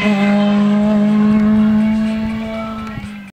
Amen.